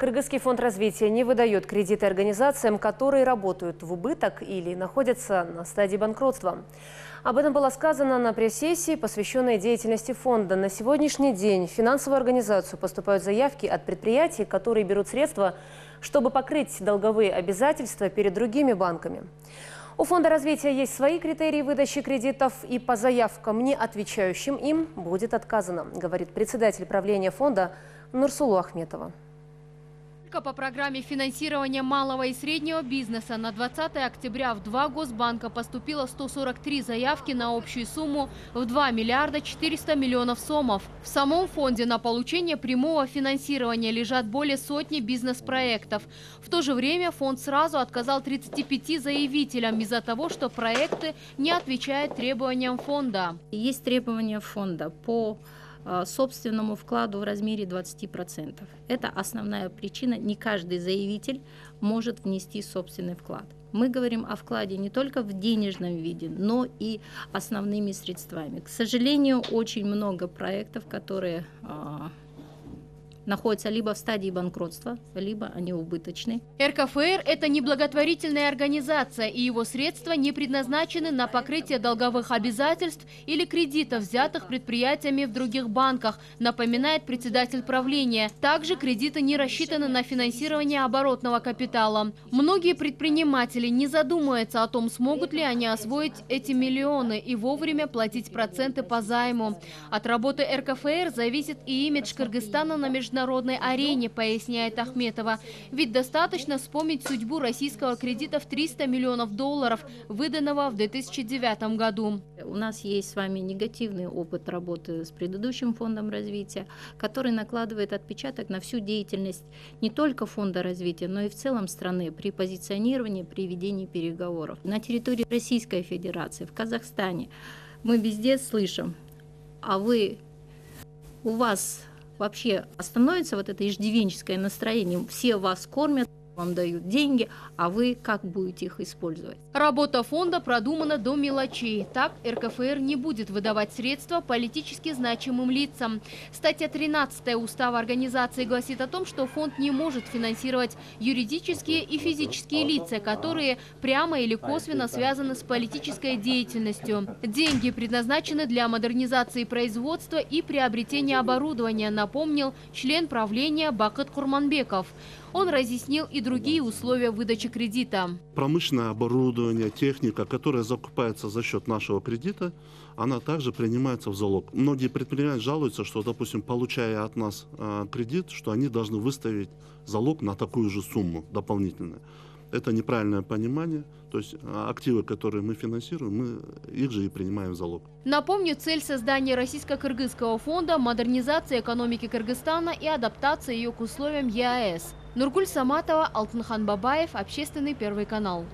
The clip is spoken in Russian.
Кыргызский фонд развития не выдает кредиты организациям, которые работают в убыток или находятся на стадии банкротства. Об этом было сказано на пресс-сессии, посвященной деятельности фонда. На сегодняшний день в финансовую организацию поступают заявки от предприятий, которые берут средства, чтобы покрыть долговые обязательства перед другими банками. У Фонда развития есть свои критерии выдачи кредитов, и по заявкам, не отвечающим им, будет отказано, говорит председатель правления фонда Нурсулу Ахметова. Только по программе финансирования малого и среднего бизнеса на 20 октября в два госбанка поступило 143 заявки на общую сумму в 2 миллиарда 400 миллионов сомов. В самом фонде на получение прямого финансирования лежат более сотни бизнес-проектов. В то же время фонд сразу отказал 35 заявителям из-за того, что проекты не отвечают требованиям фонда. Есть требования фонда по собственному вкладу в размере 20%. Это основная причина. Не каждый заявитель может внести собственный вклад. Мы говорим о вкладе не только в денежном виде, но и основными средствами. К сожалению, очень много проектов, которые а, находятся либо в стадии банкротства, либо они убыточны. РКФР – это не благотворительная организация, и его средства не предназначены на покрытие долговых обязательств или кредитов, взятых предприятиями в других банках, напоминает председатель правления. Также кредиты не рассчитаны на финансирование оборотного капитала. Многие предприниматели не задумываются о том, смогут ли они освоить эти миллионы и вовремя платить проценты по займу. От работы РКФР зависит и имидж Кыргызстана на международном международной арене, поясняет Ахметова. Ведь достаточно вспомнить судьбу российского кредита в 300 миллионов долларов, выданного в 2009 году. У нас есть с вами негативный опыт работы с предыдущим фондом развития, который накладывает отпечаток на всю деятельность не только фонда развития, но и в целом страны при позиционировании, при ведении переговоров. На территории Российской Федерации, в Казахстане мы везде слышим, а вы, у вас вообще становится вот это иждивенческое настроение, все вас кормят, вам дают деньги, а вы как будете их использовать? Работа фонда продумана до мелочей. Так РКФР не будет выдавать средства политически значимым лицам. Статья 13 Устава организации гласит о том, что фонд не может финансировать юридические и физические лица, которые прямо или косвенно связаны с политической деятельностью. Деньги предназначены для модернизации производства и приобретения оборудования, напомнил член правления Бакыт Курманбеков. Он разъяснил и другие условия выдачи кредита. Промышленное оборудование, техника, которая закупается за счет нашего кредита, она также принимается в залог. Многие предприниматели жалуются, что, допустим, получая от нас э, кредит, что они должны выставить залог на такую же сумму дополнительную. Это неправильное понимание. То есть активы, которые мы финансируем, мы их же и принимаем в залог. Напомню, цель создания Российско-Кыргызского фонда – модернизация экономики Кыргызстана и адаптация ее к условиям ЕАЭС. Нургуль Саматова, Алтынхан Бабаев, Общественный первый канал.